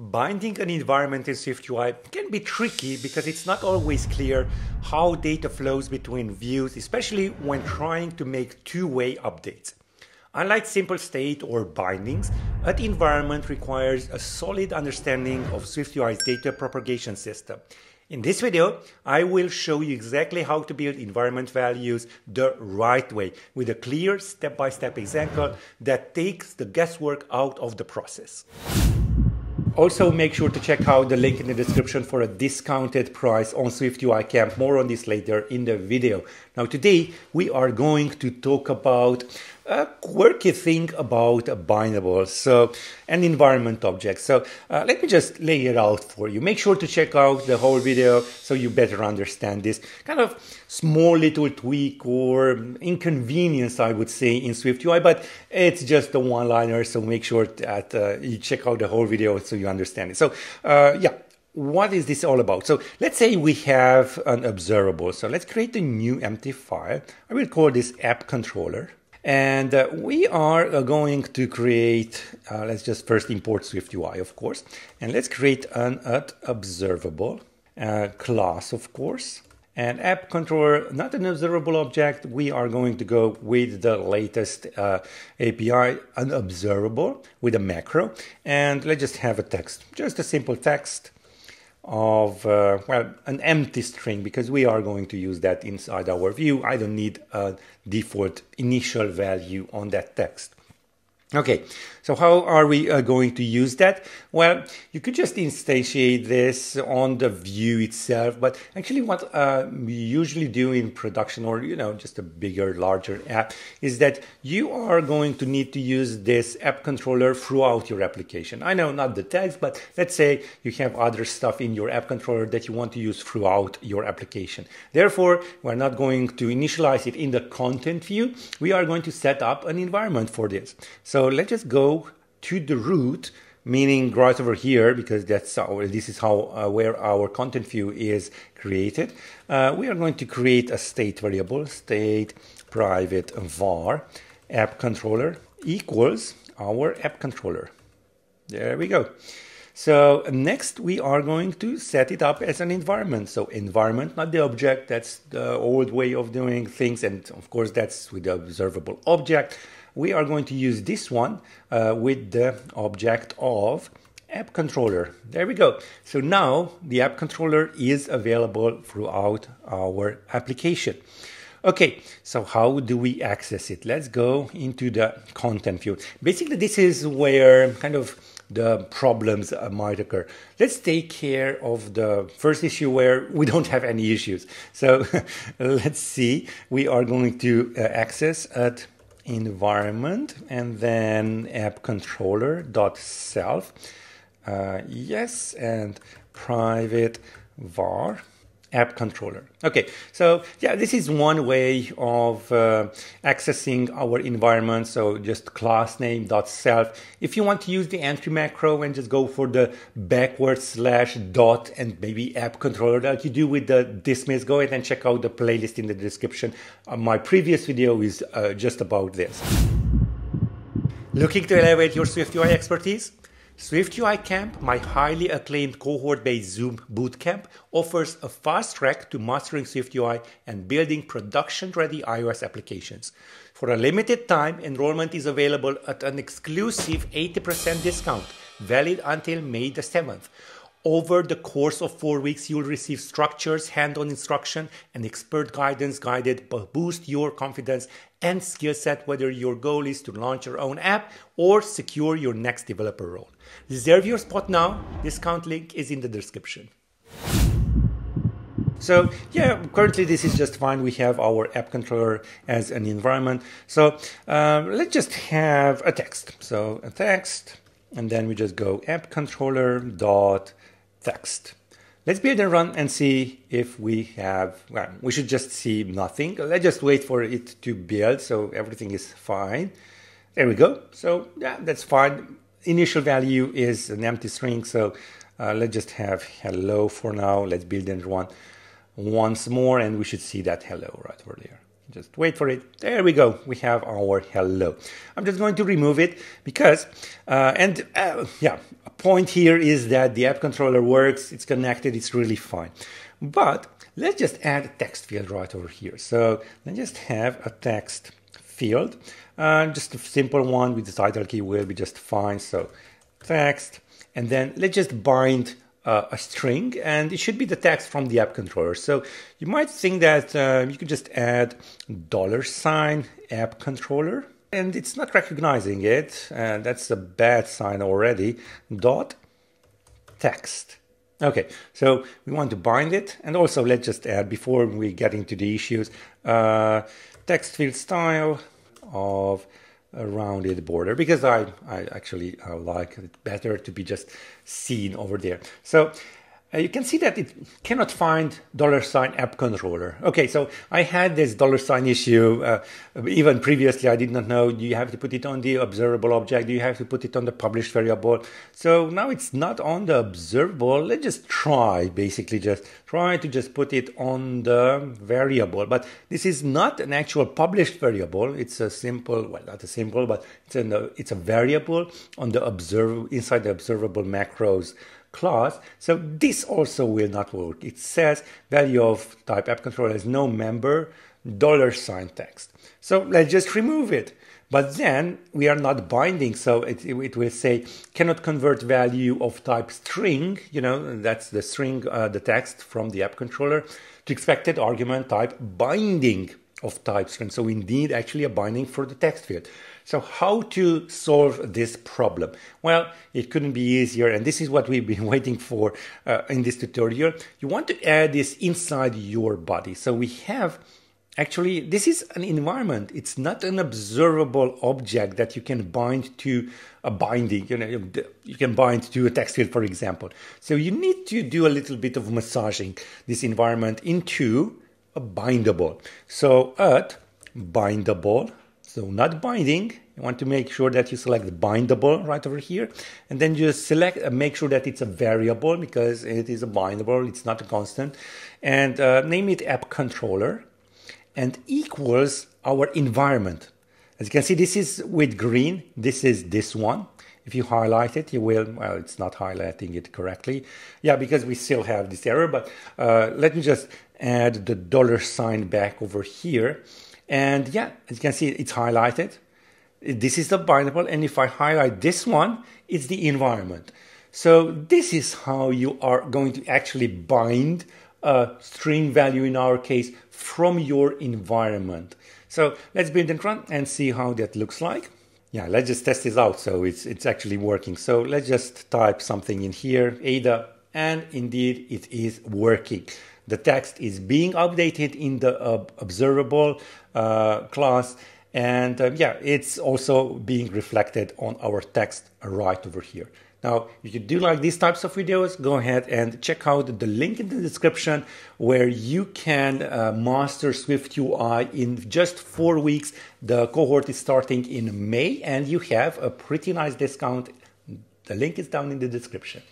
Binding an environment in SwiftUI can be tricky because it's not always clear how data flows between views, especially when trying to make two-way updates. Unlike simple state or bindings, an environment requires a solid understanding of SwiftUI's data propagation system. In this video, I will show you exactly how to build environment values the right way with a clear step-by-step -step example that takes the guesswork out of the process. Also, make sure to check out the link in the description for a discounted price on SwiftUI Camp. More on this later in the video. Now, today we are going to talk about a quirky thing about a bindable, so an environment object. So uh, let me just lay it out for you. Make sure to check out the whole video so you better understand this kind of small little tweak or inconvenience, I would say, in SwiftUI, but it's just a one-liner. So make sure that uh, you check out the whole video so you understand it. So uh, yeah, what is this all about? So let's say we have an observable. So let's create a new empty file. I will call this app controller. And uh, we are uh, going to create, uh, let's just first import SwiftUI, of course. And let's create an observable uh, class, of course. And app controller, not an observable object. We are going to go with the latest uh, API, an observable with a macro. And let's just have a text, just a simple text of, uh, well, an empty string because we are going to use that inside our view. I don't need a default initial value on that text. Okay, so how are we uh, going to use that? Well, you could just instantiate this on the view itself, but actually what uh, we usually do in production or, you know, just a bigger, larger app is that you are going to need to use this app controller throughout your application. I know not the text, but let's say you have other stuff in your app controller that you want to use throughout your application. Therefore, we're not going to initialize it in the content view. We are going to set up an environment for this. So let's just go to the root, meaning right over here, because that's our, this is how uh, where our content view is created. Uh, we are going to create a state variable, state private var app controller equals our app controller. There we go. So next we are going to set it up as an environment. So environment, not the object. That's the old way of doing things. And of course that's with the observable object we are going to use this one uh, with the object of app controller. There we go. So now the app controller is available throughout our application. Okay, so how do we access it? Let's go into the content view. Basically, this is where kind of the problems might occur. Let's take care of the first issue where we don't have any issues. So let's see. We are going to uh, access at environment and then app controller dot self uh, yes and private var app controller. Okay, so yeah, this is one way of uh, accessing our environment. So just class name dot self. If you want to use the entry macro and just go for the backward slash dot and maybe app controller like you do with the dismiss, go ahead and check out the playlist in the description. Uh, my previous video is uh, just about this. Looking to elevate your SwiftUI expertise? SwiftUI Camp, my highly acclaimed cohort-based Zoom bootcamp, offers a fast track to mastering SwiftUI and building production-ready iOS applications. For a limited time, enrollment is available at an exclusive 80% discount, valid until May the 7th. Over the course of four weeks, you'll receive structures, hand-on instruction, and expert guidance guided to boost your confidence and skill set whether your goal is to launch your own app or secure your next developer role. Reserve your spot now. Discount link is in the description. So yeah, currently this is just fine. We have our app controller as an environment. So um, let's just have a text. So a text, and then we just go app controller dot text. Let's build and run and see if we have, well, we should just see nothing. Let's just wait for it to build so everything is fine. There we go. So yeah, that's fine. Initial value is an empty string. So uh, let's just have hello for now. Let's build and run once more and we should see that hello right over there. Just wait for it. There we go. We have our hello. I'm just going to remove it because, uh, and uh, yeah, point here is that the app controller works, it's connected, it's really fine. But let's just add a text field right over here. So let's just have a text field. Uh, just a simple one with the title key will be just fine. So text, and then let's just bind uh, a string, and it should be the text from the app controller. So you might think that uh, you could just add dollar sign app controller, and it's not recognizing it, and that's a bad sign already. Dot text. Okay, so we want to bind it, and also let's just add before we get into the issues, uh, text field style of a rounded border because I, I actually uh, like it better to be just seen over there. So uh, you can see that it cannot find dollar sign app controller. Okay, so I had this dollar sign issue uh, even previously. I did not know do you have to put it on the observable object? Do you have to put it on the published variable? So now it's not on the observable. Let's just try, basically, just try to just put it on the variable. But this is not an actual published variable. It's a simple, well, not a simple, but it's a it's a variable on the observe inside the observable macros class. So this also will not work. It says value of type app controller has no member dollar sign text. So let's just remove it. But then we are not binding, so it, it will say cannot convert value of type string, you know, that's the string, uh, the text from the app controller, to expected argument type binding of type string. So we need actually a binding for the text field. So how to solve this problem? Well, it couldn't be easier, and this is what we've been waiting for uh, in this tutorial. You want to add this inside your body. So we have actually, this is an environment. It's not an observable object that you can bind to a binding. You know, you can bind to a text field, for example. So you need to do a little bit of massaging this environment into bindable. So at bindable so not binding, you want to make sure that you select bindable right over here. And then just select, uh, make sure that it's a variable because it is a bindable, it's not a constant. And uh, name it app controller and equals our environment. As you can see, this is with green, this is this one. If you highlight it, you will, well, it's not highlighting it correctly. Yeah, because we still have this error, but uh, let me just add the dollar sign back over here. And yeah, as you can see, it's highlighted. This is the bindable. And if I highlight this one, it's the environment. So this is how you are going to actually bind a string value in our case from your environment. So let's build and run and see how that looks like. Yeah, let's just test this out. So it's, it's actually working. So let's just type something in here, Ada, and indeed it is working the text is being updated in the uh, observable uh, class. And uh, yeah it's also being reflected on our text right over here. Now if you do like these types of videos go ahead and check out the link in the description where you can uh, master SwiftUI in just four weeks. The cohort is starting in may and you have a pretty nice discount. The link is down in the description